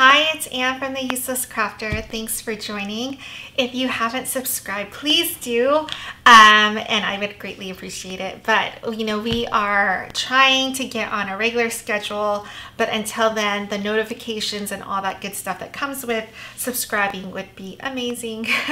Hi, it's Anne from The Useless Crafter. Thanks for joining. If you haven't subscribed, please do, um, and I would greatly appreciate it. But, you know, we are trying to get on a regular schedule, but until then, the notifications and all that good stuff that comes with subscribing would be amazing.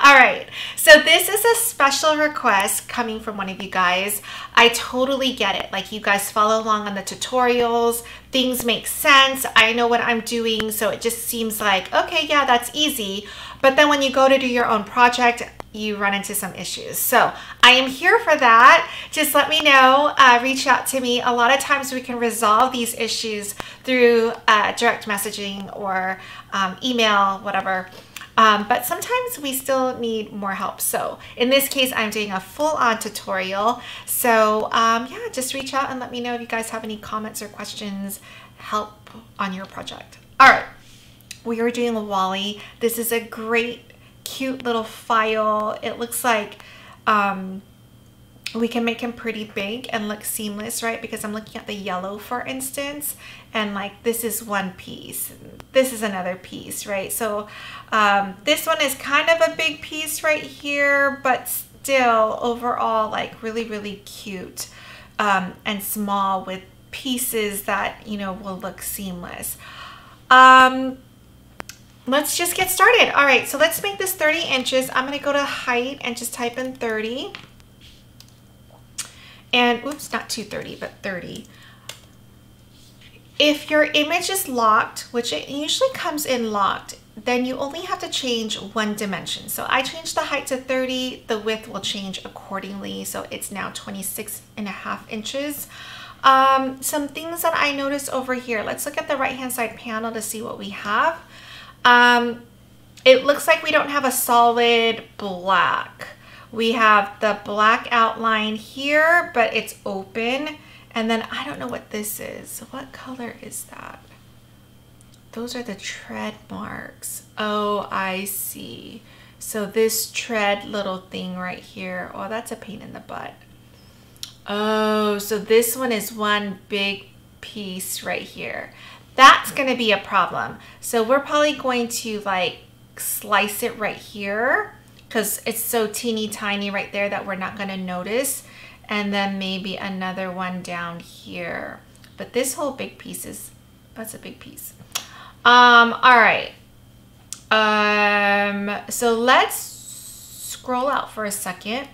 all right, so this is a special request coming from one of you guys. I totally get it. Like, you guys follow along on the tutorials, things make sense. I know what I'm doing, so it just seems like, okay, yeah, that's easy. But then when you go to do your own project, you run into some issues. So I am here for that. Just let me know, uh, reach out to me. A lot of times we can resolve these issues through uh, direct messaging or um, email, whatever. Um, but sometimes we still need more help. So in this case, I'm doing a full-on tutorial. So um, yeah, just reach out and let me know if you guys have any comments or questions, help on your project. All right, we are doing a WALL-E. This is a great, cute little file. It looks like um, we can make him pretty big and look seamless, right? Because I'm looking at the yellow, for instance, and like this is one piece. This is another piece, right? So um, this one is kind of a big piece right here, but still overall like really, really cute um, and small with pieces that, you know, will look seamless. Um, let's just get started. All right, so let's make this 30 inches. I'm gonna go to height and just type in 30 and oops, not 230, but 30. If your image is locked, which it usually comes in locked, then you only have to change one dimension. So I changed the height to 30, the width will change accordingly. So it's now 26 and a half inches. Um, some things that I noticed over here, let's look at the right hand side panel to see what we have. Um, it looks like we don't have a solid black. We have the black outline here, but it's open. And then I don't know what this is. What color is that? Those are the tread marks. Oh, I see. So this tread little thing right here, oh, that's a pain in the butt. Oh, so this one is one big piece right here. That's gonna be a problem. So we're probably going to like slice it right here because it's so teeny tiny right there that we're not going to notice. And then maybe another one down here. But this whole big piece is, that's a big piece. Um, all right. Um, so let's scroll out for a second.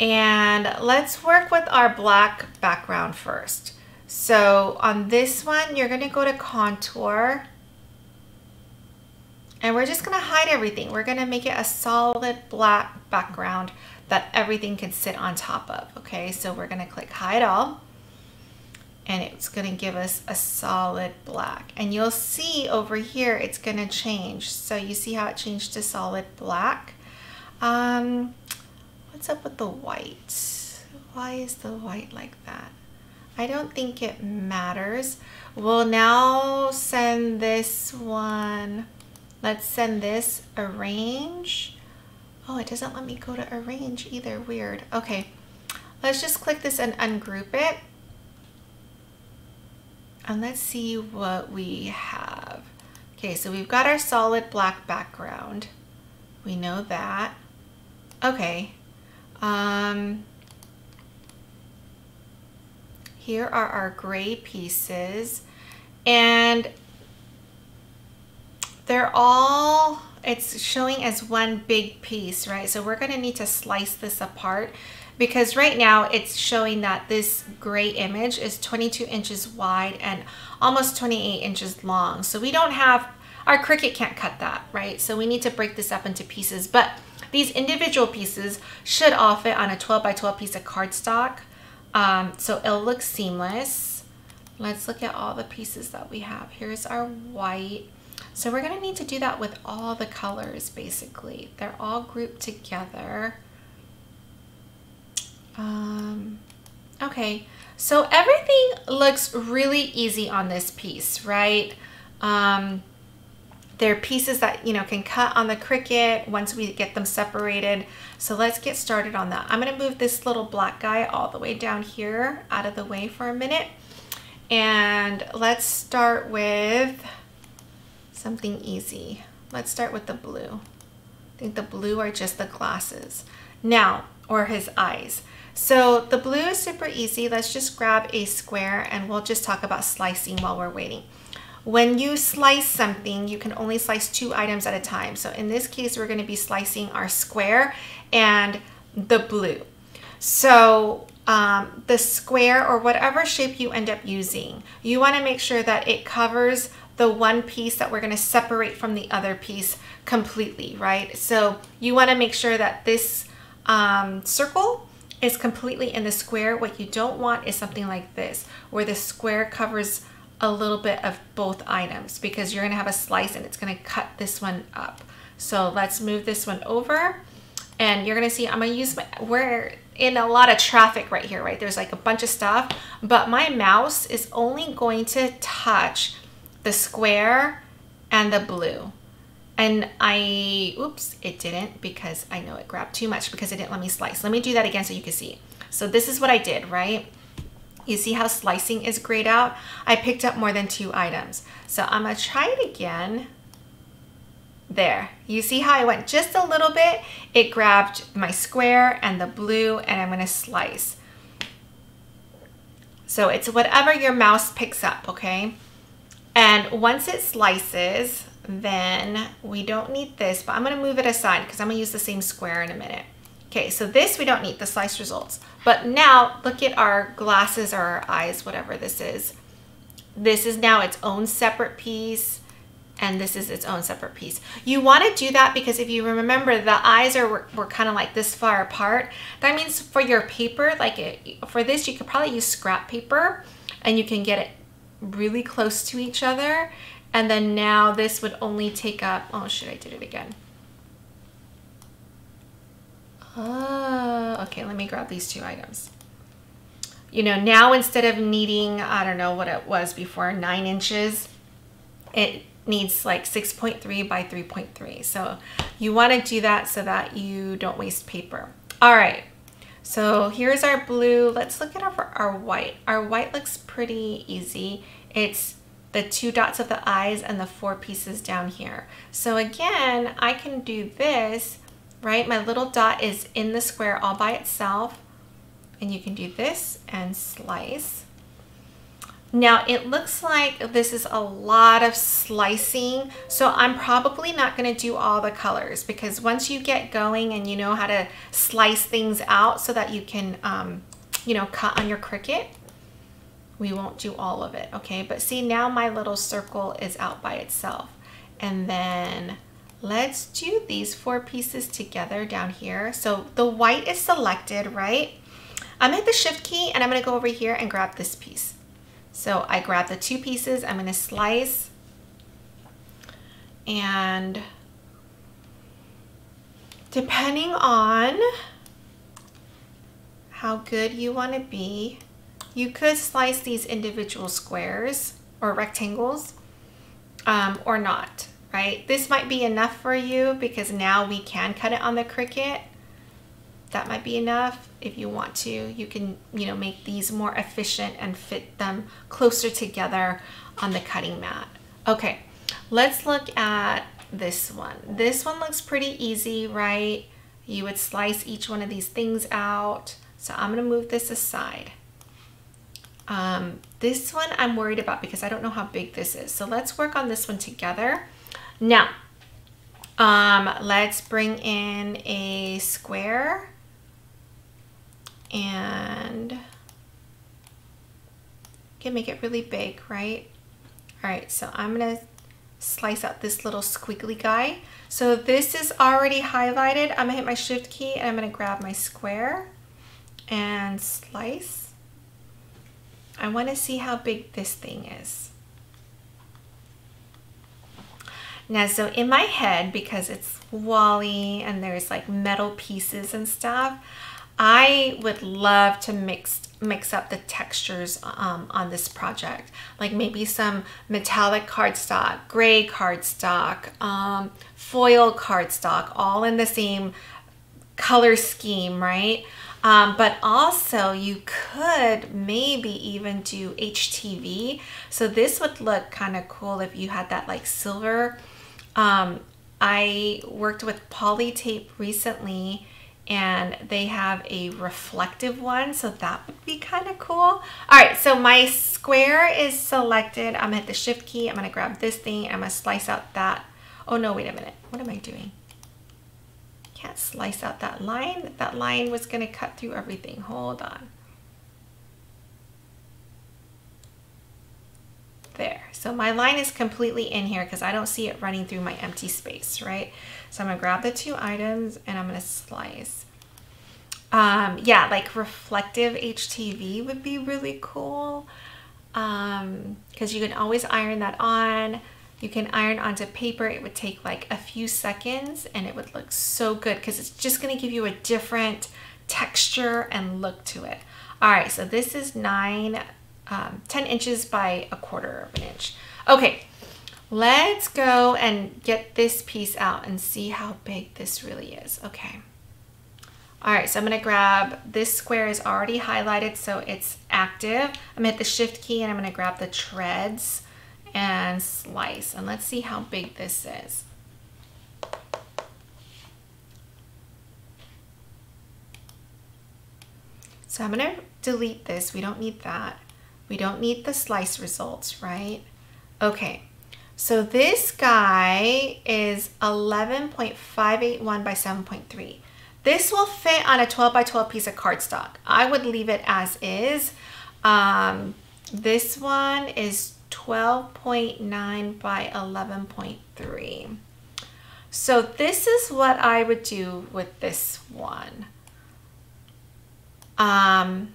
And let's work with our black background first. So on this one, you're going to go to contour and we're just gonna hide everything. We're gonna make it a solid black background that everything can sit on top of, okay? So we're gonna click hide all and it's gonna give us a solid black. And you'll see over here, it's gonna change. So you see how it changed to solid black? Um, what's up with the white? Why is the white like that? I don't think it matters. We'll now send this one Let's send this arrange. Oh, it doesn't let me go to arrange either. Weird. Okay, let's just click this and ungroup it. And let's see what we have. Okay, so we've got our solid black background. We know that. Okay. Um, here are our gray pieces. And they're all, it's showing as one big piece, right? So we're gonna need to slice this apart because right now it's showing that this gray image is 22 inches wide and almost 28 inches long. So we don't have, our Cricut can't cut that, right? So we need to break this up into pieces, but these individual pieces should all fit on a 12 by 12 piece of cardstock. Um, so it'll look seamless. Let's look at all the pieces that we have. Here's our white. So we're gonna need to do that with all the colors basically. They're all grouped together. Um, okay, so everything looks really easy on this piece, right? Um, they're pieces that, you know, can cut on the Cricut once we get them separated. So let's get started on that. I'm gonna move this little black guy all the way down here out of the way for a minute. And let's start with something easy. Let's start with the blue. I think the blue are just the glasses. Now, or his eyes. So the blue is super easy. Let's just grab a square and we'll just talk about slicing while we're waiting. When you slice something, you can only slice two items at a time. So in this case, we're gonna be slicing our square and the blue. So um, the square or whatever shape you end up using, you wanna make sure that it covers the one piece that we're gonna separate from the other piece completely, right? So you wanna make sure that this um, circle is completely in the square. What you don't want is something like this, where the square covers a little bit of both items because you're gonna have a slice and it's gonna cut this one up. So let's move this one over and you're gonna see I'm gonna use my, we're in a lot of traffic right here, right? There's like a bunch of stuff, but my mouse is only going to touch the square and the blue. And I, oops, it didn't because I know it grabbed too much because it didn't let me slice. Let me do that again so you can see. So this is what I did, right? You see how slicing is grayed out? I picked up more than two items. So I'm gonna try it again. There, you see how I went just a little bit? It grabbed my square and the blue and I'm gonna slice. So it's whatever your mouse picks up, okay? And once it slices, then we don't need this, but I'm gonna move it aside because I'm gonna use the same square in a minute. Okay, so this we don't need, the slice results. But now look at our glasses or our eyes, whatever this is. This is now its own separate piece and this is its own separate piece. You want to do that because if you remember the eyes are were, were kind of like this far apart. That means for your paper, like it, for this, you could probably use scrap paper and you can get it really close to each other and then now this would only take up, oh shit, I did it again. Oh, okay, let me grab these two items. You know, now instead of needing, I don't know what it was before, nine inches, it needs like 6.3 by 3.3. So you wanna do that so that you don't waste paper. All right, so here's our blue. Let's look at our, our white. Our white looks pretty easy. It's the two dots of the eyes and the four pieces down here. So again, I can do this, right? My little dot is in the square all by itself. And you can do this and slice. Now it looks like this is a lot of slicing, so I'm probably not gonna do all the colors because once you get going and you know how to slice things out so that you can, um, you know, cut on your Cricut, we won't do all of it, okay? But see, now my little circle is out by itself. And then let's do these four pieces together down here. So the white is selected, right? I'm hit the shift key and I'm gonna go over here and grab this piece. So I grab the two pieces, I'm gonna slice and depending on how good you wanna be, you could slice these individual squares or rectangles um, or not, right? This might be enough for you because now we can cut it on the Cricut. That might be enough. If you want to, you can, you know, make these more efficient and fit them closer together on the cutting mat. Okay, let's look at this one. This one looks pretty easy, right? You would slice each one of these things out. So I'm gonna move this aside. Um, this one I'm worried about because I don't know how big this is. So let's work on this one together. Now, um, let's bring in a square and can make it really big, right? All right, so I'm gonna slice out this little squiggly guy. So this is already highlighted. I'm gonna hit my shift key and I'm gonna grab my square and slice. I want to see how big this thing is. Now, so in my head, because it's WALL-E and there's like metal pieces and stuff, I would love to mix mix up the textures um, on this project. Like maybe some metallic cardstock, gray cardstock, um, foil cardstock, all in the same color scheme, right? Um, but also you could maybe even do HTV. So this would look kind of cool if you had that like silver. Um, I worked with Poli-Tape recently and they have a reflective one. So that would be kind of cool. All right, so my square is selected. I'm gonna hit the shift key. I'm gonna grab this thing. I'm gonna slice out that. Oh no, wait a minute. What am I doing? can't slice out that line. That line was to cut through everything. Hold on. There. So my line is completely in here because I don't see it running through my empty space, right? So I'm to grab the two items and I'm to slice. Um, yeah, like reflective HTV would be really cool because um, you can always iron that on. You can iron onto paper. It would take like a few seconds and it would look so good because it's just to give you a different texture and look to it. All right, so this is nine, um, 10 inches by a quarter of an inch. Okay, let's go and get this piece out and see how big this really is. Okay. All right, so I'm gonna grab, this square is already highlighted, so it's active. I'm gonna hit the shift key and I'm gonna grab the treads and slice. And let's see how big this is. So I'm gonna delete this. We don't need that. We don't need the slice results, right? Okay, so this guy is 11.581 by 7.3. This will fit on a 12 by 12 piece of cardstock. I would leave it as is. Um, this one is 12.9 by 11.3. So this is what I would do with this one. Um,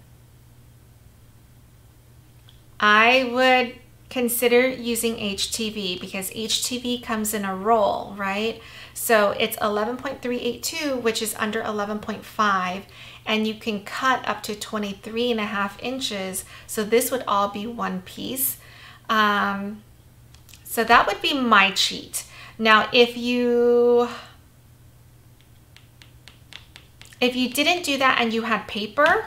I would consider using HTV because HTV comes in a roll, right? So it's 11.382, which is under 11.5, and you can cut up to 23 and a half inches. So this would all be one piece. Um, so that would be my cheat. Now, if you if you didn't do that and you had paper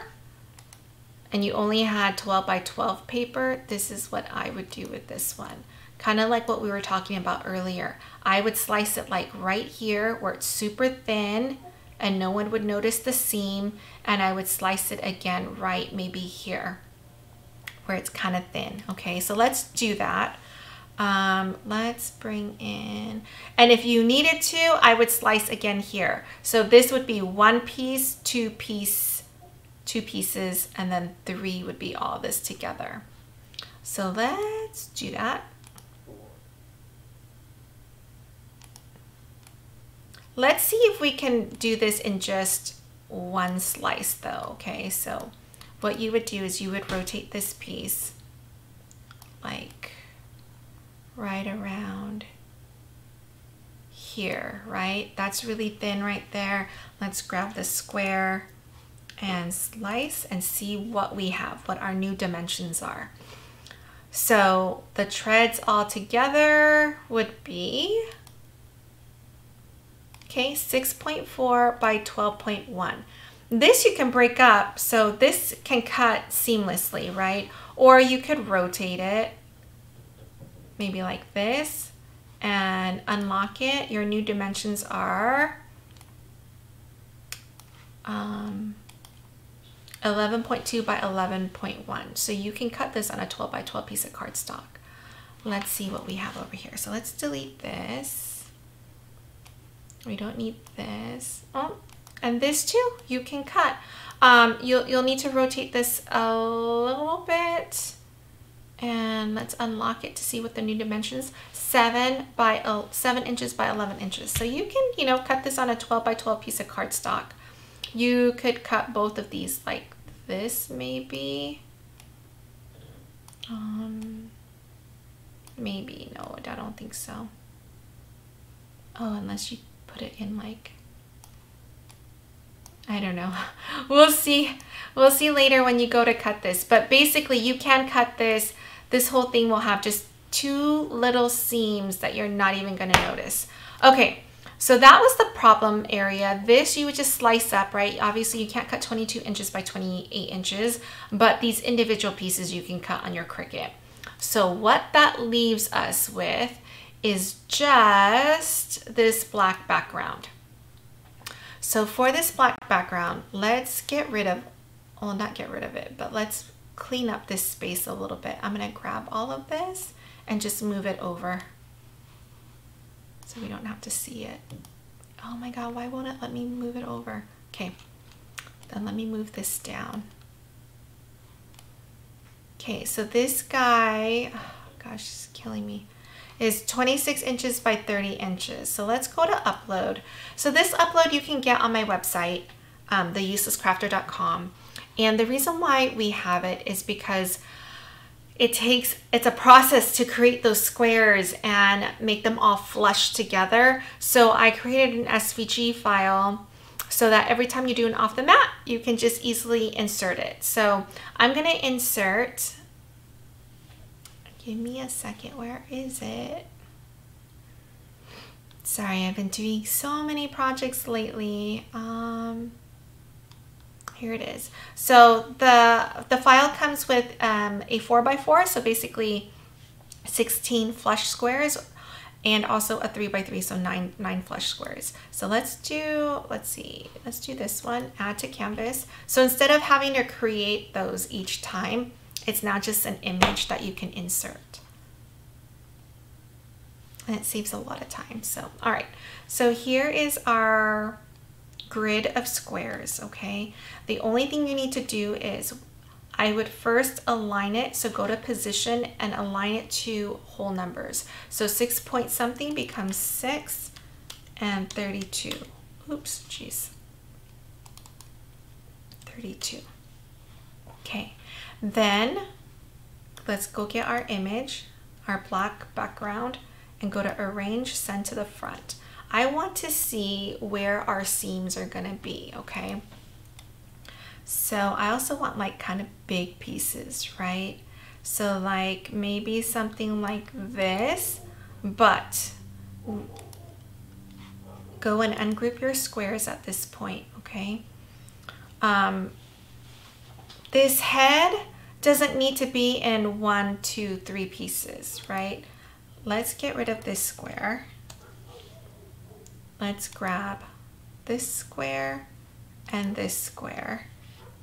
and you only had 12 by 12 paper, this is what I would do with this one. Kind of like what we were talking about earlier. I would slice it like right here where it's super thin and no one would notice the seam and I would slice it again right maybe here where it's kind of thin. Okay, so let's do that. Um, let's bring in, and if you needed to, I would slice again here. So this would be one piece, two piece, two pieces, and then three would be all this together. So let's do that. Let's see if we can do this in just one slice though, okay? So what you would do is you would rotate this piece like right around here, right? That's really thin right there. Let's grab the square and slice and see what we have, what our new dimensions are. So the treads all together would be, okay, 6.4 by 12.1. This you can break up, so this can cut seamlessly, right? Or you could rotate it, maybe like this, and unlock it. Your new dimensions are um, 11.2 by 11.1. So you can cut this on a 12 by 12 piece of cardstock. Let's see what we have over here. So let's delete this. We don't need this. Oh, and this too, you can cut. Um, you'll, you'll need to rotate this a little bit and let's unlock it to see what the new dimensions seven by uh, seven inches by 11 inches so you can you know cut this on a 12 by 12 piece of cardstock you could cut both of these like this maybe um maybe no I don't think so oh unless you put it in like I don't know. We'll see. We'll see later when you go to cut this. But basically, you can cut this. This whole thing will have just two little seams that you're not even going to notice. Okay, So that was the problem area. This you would just slice up, right? Obviously you can't cut 22 inches by 28 inches, but these individual pieces you can cut on your Cricut. So what that leaves us with is just this black background. So for this black background, let's get rid of, well, not get rid of it, but let's clean up this space a little bit. I'm gonna grab all of this and just move it over so we don't have to see it. Oh my God, why won't it let me move it over? Okay, then let me move this down. Okay, so this guy, oh gosh, it's killing me, is 26 inches by 30 inches. So let's go to upload. So this upload you can get on my website, um, theuselesscrafter.com. And the reason why we have it is because it takes it's a process to create those squares and make them all flush together. So I created an SVG file so that every time you do an off the mat you can just easily insert it. So I'm gonna insert give me a second where is it? Sorry I've been doing so many projects lately. Um, here it is. So the, the file comes with um, a 4x4, so basically 16 flush squares and also a 3x3, so nine, nine flush squares. So let's do, let's see, let's do this one, add to canvas. So instead of having to create those each time, it's now just an image that you can insert. And it saves a lot of time. So, all right. So here is our grid of squares, okay? The only thing you need to do is I would first align it. So go to position and align it to whole numbers. So six point something becomes six and 32. Oops, jeez. 32. Okay, then let's go get our image, our black background, and go to arrange, send to the front. I want to see where our seams are going to be, okay? So I also want like kind of big pieces, right? So like maybe something like this, but go and ungroup your squares at this point, okay? Um, this head doesn't need to be in one, two, three pieces, right? Let's get rid of this square let's grab this square and this square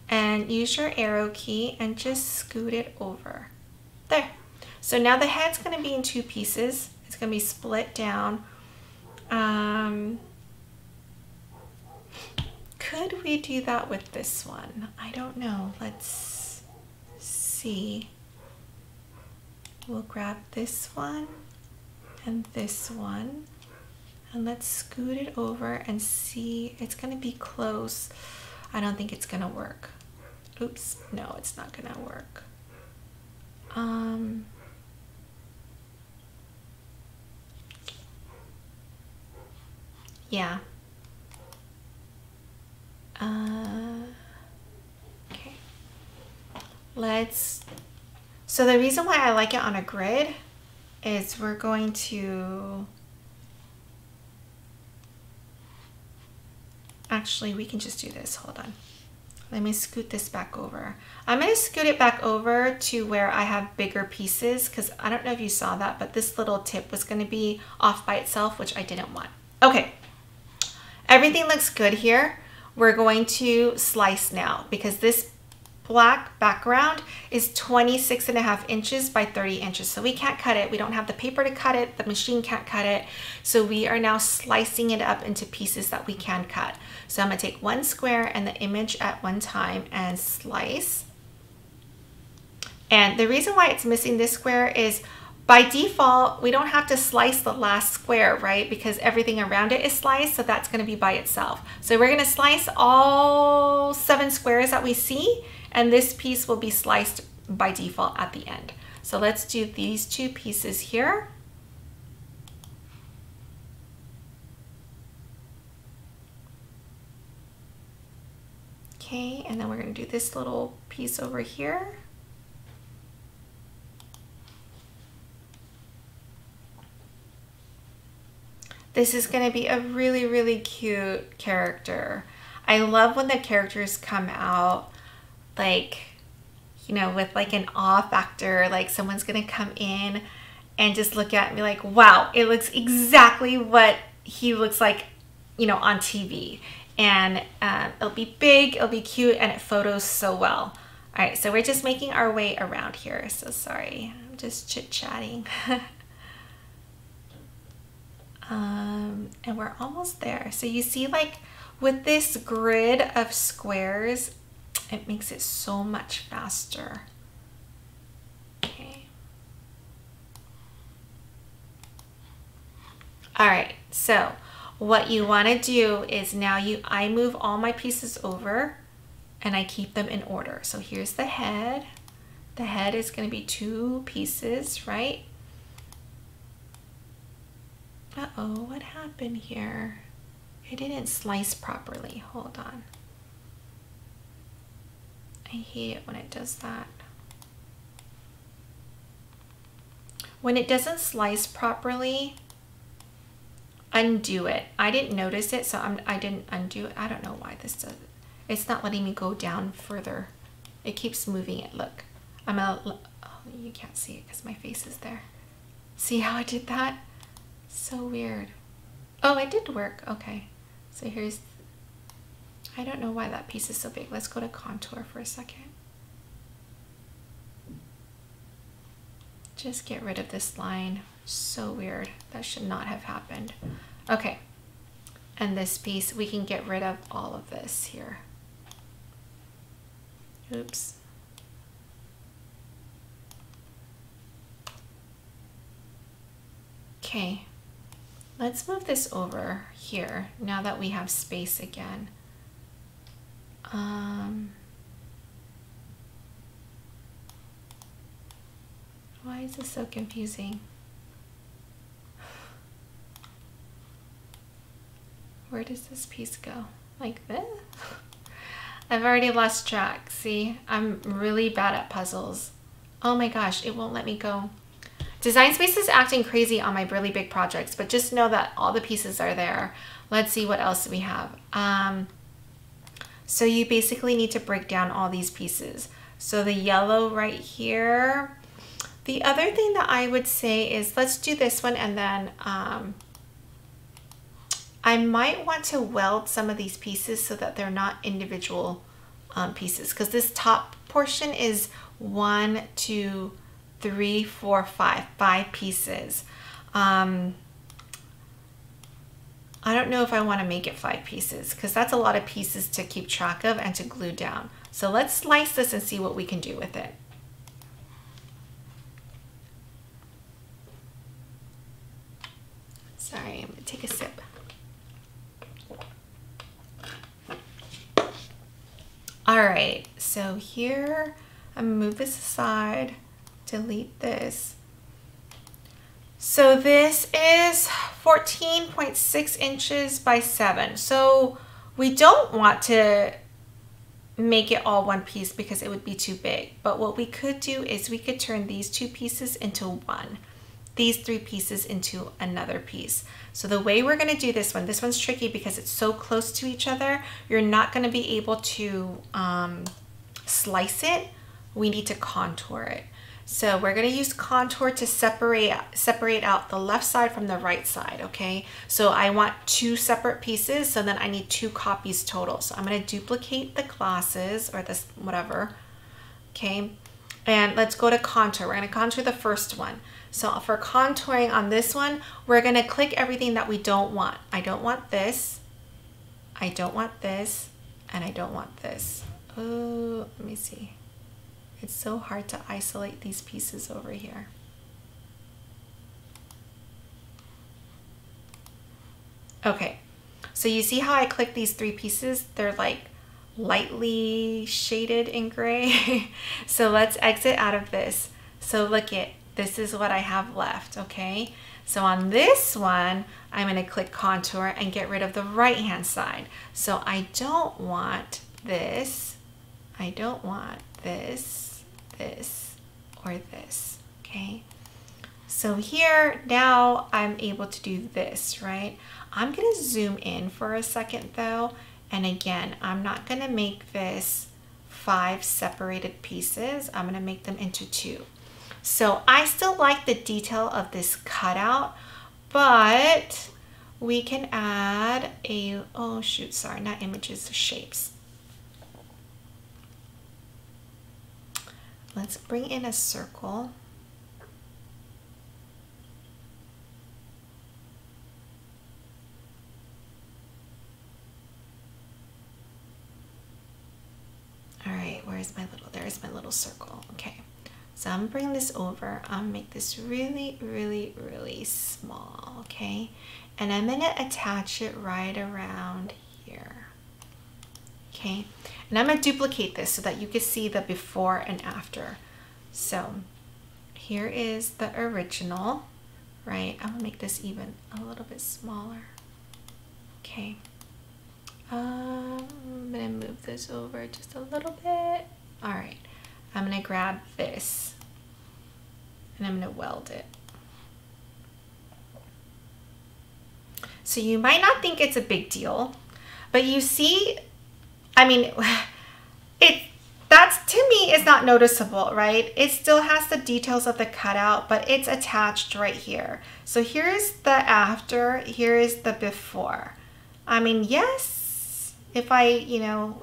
and use your arrow key and just scoot it over. There. So now the head's going to be in two pieces. It's going to be split down. Um, could we do that with this one? I don't know. Let's see. We'll grab this one and this one and let's scoot it over and see. It's gonna be close. I don't think it's gonna work. Oops. No it's not gonna work. Um yeah. Uh, okay. Let's so the reason why I like it on a grid is we're going to Actually, we can just do this. Hold on. Let me scoot this back over. I'm going to scoot it back over to where I have bigger pieces because I don't know if you saw that, but this little tip was going to be off by itself, which I didn't want. Okay, everything looks good here. We're going to slice now because this black background is 26 and a half inches by 30 inches. So we can't cut it. We don't have the paper to cut it. The machine can't cut it. So we are now slicing it up into pieces that we can cut. So I'm gonna take one square and the image at one time and slice. And the reason why it's missing this square is by default, we don't have to slice the last square, right? Because everything around it is sliced, so that's gonna be by itself. So we're gonna slice all seven squares that we see and this piece will be sliced by default at the end. So let's do these two pieces here. Okay, and then we're gonna do this little piece over here. This is going to be a really, really cute character. I love when the characters come out like, you know, with like an awe factor, like someone's going to come in and just look at me like, wow, it looks exactly what he looks like, you know, on TV. And um, it'll be big, it'll be cute, and it photos so well. All right, so we're just making our way around here. So sorry, I'm just chit-chatting. um, and we're almost there. So you see like with this grid of squares, it makes it so much faster. Okay. All right, so what you want to do is now you I move all my pieces over and I keep them in order. So here's the head. The head is going to be two pieces, right? Uh-oh, what happened here? It didn't slice properly. Hold on. I hate it when it does that. When it doesn't slice properly, undo it. I didn't notice it, so I'm, I didn't undo it. I don't know why this does it. It's not letting me go down further. It keeps moving it. Look, I'm a, oh, you can't see it because my face is there. See how I did that? So weird. Oh, it did work. Okay. So here's, I don't know why that piece is so big. Let's go to contour for a second. Just get rid of this line. So weird. That should not have happened. Okay. And this piece, we can get rid of all of this here. Oops. Okay. Let's move this over here now that we have space again. Um, why is this so confusing? Where does this piece go? Like this? I've already lost track. See, I'm really bad at puzzles. Oh my gosh, it won't let me go. Design Space is acting crazy on my really big projects, but just know that all the pieces are there. Let's see what else we have. Um, so you basically need to break down all these pieces. So the yellow right here. The other thing that I would say is let's do this one and then um, I might want to weld some of these pieces so that they're not individual um, pieces because this top portion is one, two, three, four, five, five pieces. Um, I don't know if I want to make it five pieces because that's a lot of pieces to keep track of and to glue down. So let's slice this and see what we can do with it. Sorry, I'm going to take a sip. All right, so here, I'm gonna move this aside delete this. So this is 14.6 inches by 7. So we don't want to make it all one piece because it would be too big. But what we could do is we could turn these two pieces into one, these three pieces into another piece. So the way we're going to do this one, this one's tricky because it's so close to each other, you're not going to be able to um, slice it. We need to contour it. So we're going to use contour to separate, separate out the left side from the right side, okay? So I want two separate pieces, so then I need two copies total. So I'm going to duplicate the glasses or this whatever, okay? And let's go to contour. We're going to contour the first one. So for contouring on this one, we're going to click everything that we don't want. I don't want this. I don't want this. And I don't want this. Oh, let me see. It's so hard to isolate these pieces over here. Okay, so you see how I click these three pieces? They're like lightly shaded in gray. so let's exit out of this. So look at, this is what I have left, okay? So on this one, I'm gonna click contour and get rid of the right hand side. So I don't want this, I don't want this, this, or this, okay? So here, now I'm able to do this, right? I'm gonna zoom in for a second though. And again, I'm not gonna make this five separated pieces. I'm gonna make them into two. So I still like the detail of this cutout, but we can add a, oh shoot, sorry, not images, shapes. Let's bring in a circle. All right, where's my little, there's my little circle. Okay, so I'm bringing this over. I'm gonna make this really, really, really small, okay? And I'm gonna attach it right around okay? And I'm gonna duplicate this so that you can see the before and after. So here is the original, right? I'm gonna make this even a little bit smaller, okay? Um, I'm gonna move this over just a little bit. All right, I'm gonna grab this and I'm gonna weld it. So you might not think it's a big deal, but you see, I mean, it that's to me is not noticeable, right? It still has the details of the cutout, but it's attached right here. So here's the after, here is the before. I mean, yes, if I, you know,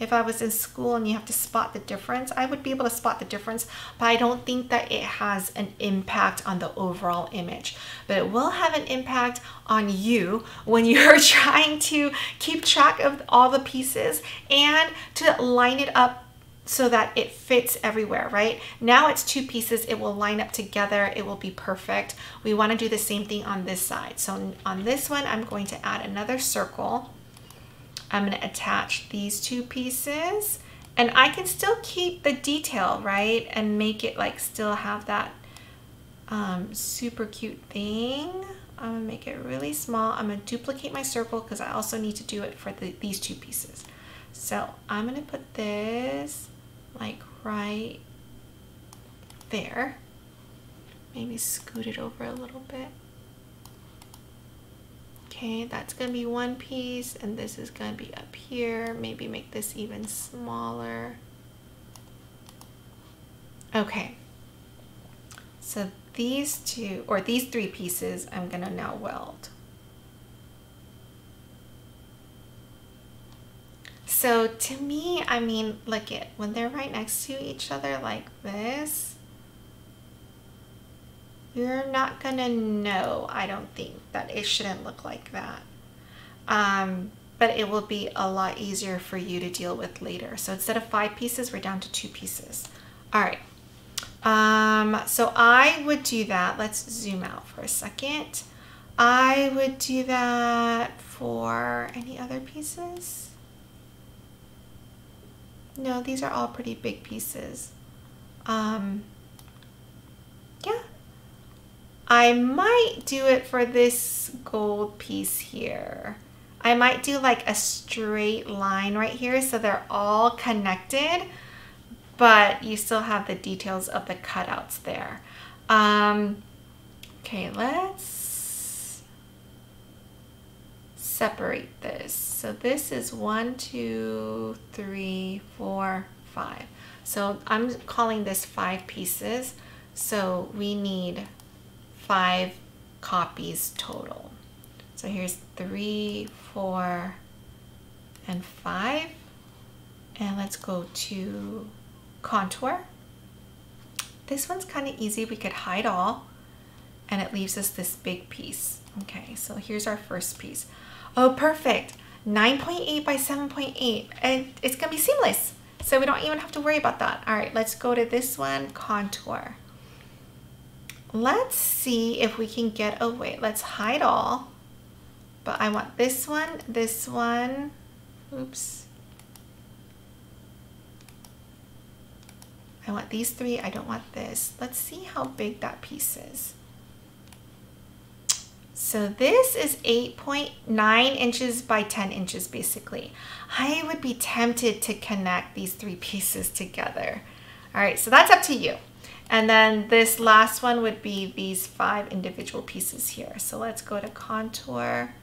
if I was in school and you have to spot the difference, I would be able to spot the difference, but I don't think that it has an impact on the overall image. But it will have an impact on you when you're trying to keep track of all the pieces and to line it up so that it fits everywhere, right? Now it's two pieces, it will line up together, it will be perfect. We wanna do the same thing on this side. So on this one, I'm going to add another circle I'm going to attach these two pieces and I can still keep the detail, right? And make it like still have that um, super cute thing. I'm gonna make it really small. I'm gonna duplicate my circle because I also need to do it for the, these two pieces. So I'm gonna put this like right there. Maybe scoot it over a little bit. Okay, that's gonna be one piece and this is gonna be up here. Maybe make this even smaller. Okay, so these two, or these three pieces, I'm gonna now weld. So to me, I mean, look at when they're right next to each other like this, you're not gonna know, I don't think, that it shouldn't look like that. Um, but it will be a lot easier for you to deal with later. So instead of five pieces, we're down to two pieces. All right, um, so I would do that. Let's zoom out for a second. I would do that for any other pieces. No, these are all pretty big pieces. Um, I might do it for this gold piece here. I might do like a straight line right here so they're all connected, but you still have the details of the cutouts there. Um, okay, let's separate this. So this is one, two, three, four, five. So I'm calling this five pieces. So we need five copies total. So here's three, four, and five. And let's go to contour. This one's kind of easy. We could hide all and it leaves us this big piece. Okay, so here's our first piece. Oh, perfect. 9.8 by 7.8 and it's gonna be seamless. So we don't even have to worry about that. All right, let's go to this one, contour. Let's see if we can get away. Let's hide all. But I want this one, this one. Oops. I want these three. I don't want this. Let's see how big that piece is. So this is 8.9 inches by 10 inches basically. I would be tempted to connect these three pieces together. All right, so that's up to you. And then this last one would be these five individual pieces here. So let's go to contour.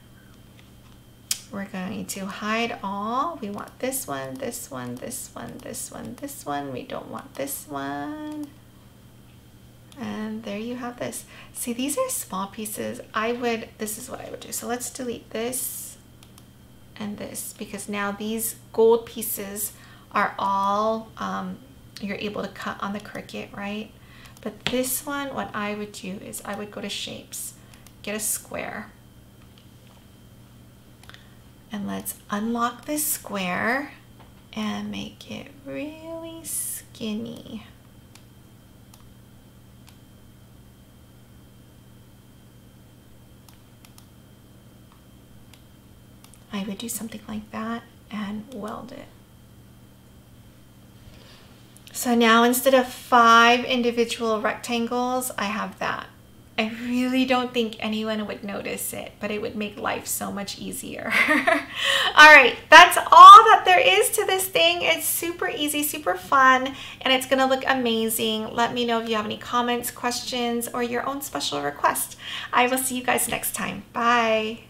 We're going to hide all. We want this one, this one, this one, this one, this one. We don't want this one. And there you have this. See, these are small pieces. I would, this is what I would do. So let's delete this and this because now these gold pieces are all, um, you're able to cut on the Cricut, right? But this one, what I would do is I would go to shapes, get a square, and let's unlock this square and make it really skinny. I would do something like that and weld it. So now instead of five individual rectangles, I have that. I really don't think anyone would notice it, but it would make life so much easier. all right, that's all that there is to this thing. It's super easy, super fun, and it's gonna look amazing. Let me know if you have any comments, questions, or your own special request. I will see you guys next time. Bye.